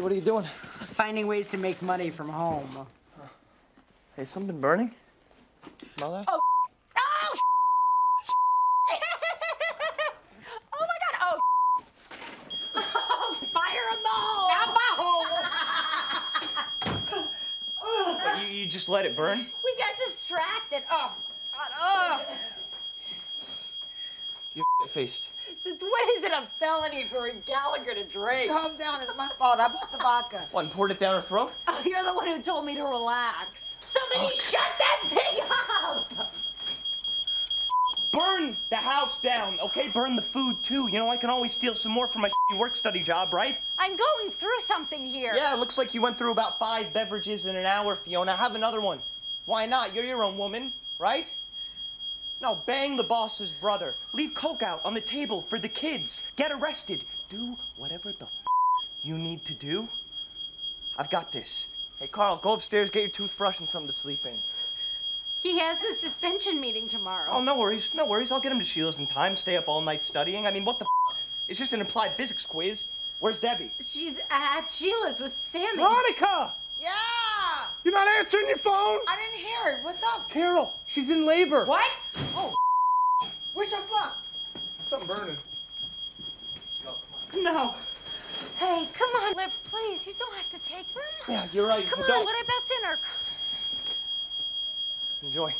Hey, what are you doing? Finding ways to make money from home. Hey, something burning? Smell that? Oh, oh, oh my God! Oh, oh fire in the hole! What, you, you just let it burn? We got distracted. Oh, God, oh. You faced. Since when is it a felony for a Gallagher to drink? Calm down. It's my fault. I brought the vodka. One poured it down her throat? Oh, you're the one who told me to relax. Somebody oh. shut that thing up! Burn the house down, okay? Burn the food too. You know, I can always steal some more from my shitty work study job, right? I'm going through something here. Yeah, it looks like you went through about five beverages in an hour, Fiona. Have another one. Why not? You're your own woman, right? No, bang the boss's brother. Leave Coke out on the table for the kids. Get arrested. Do whatever the f- you need to do. I've got this. Hey, Carl, go upstairs, get your toothbrush and something to sleep in. He has a suspension meeting tomorrow. Oh, no worries, no worries. I'll get him to Sheila's in time. Stay up all night studying. I mean, what the f- It's just an applied physics quiz. Where's Debbie? She's at Sheila's with Sammy. Veronica! Yeah. You're not answering your phone? I didn't hear it. What's up? Carol, she's in labor. What? Oh. wish us luck. Something burning. No. Hey, come on, Lip, please. You don't have to take them. Yeah, you're right. Come on, don't. what about dinner? Enjoy.